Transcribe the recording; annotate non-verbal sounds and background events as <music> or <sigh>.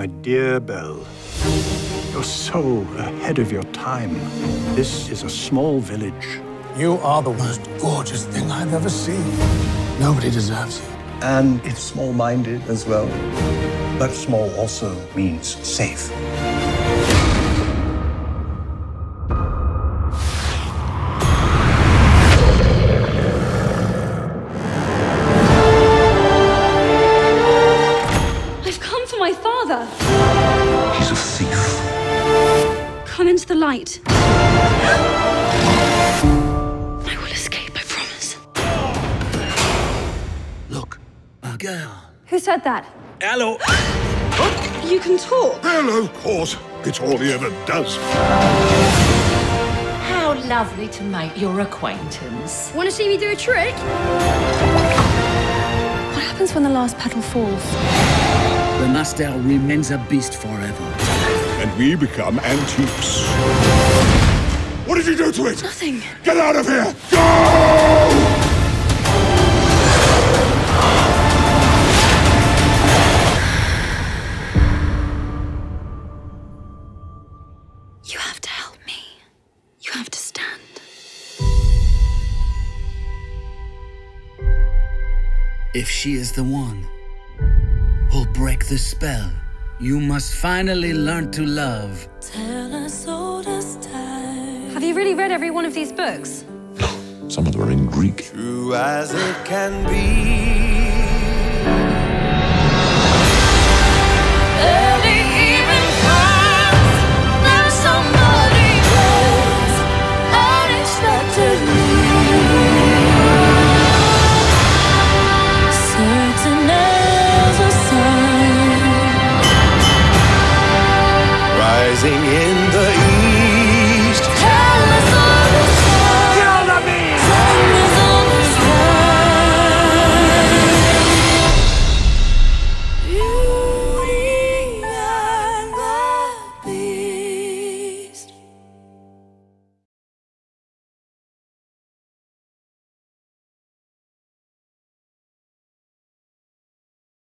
My dear Belle, you're so ahead of your time. This is a small village. You are the most gorgeous thing I've ever seen. Nobody deserves you. And it's small minded as well. But small also means safe. My father. He's a thief. Come into the light. <gasps> I will escape, I promise. Look, a girl. Who said that? Hello. <gasps> You can talk. Well, of course. It's all he ever does. How lovely to make your acquaintance. Want to see me do a trick? What happens when the last petal falls? The Master remains a beast forever. And we become antiques. What did you do to it? Nothing. Get out of here! Go! You have to help me. You have to stand. If she is the one who'll break the spell, you must finally learn to love. Have you really read every one of these books? No, <gasps> Some of them are in Greek. True as it can be. dizem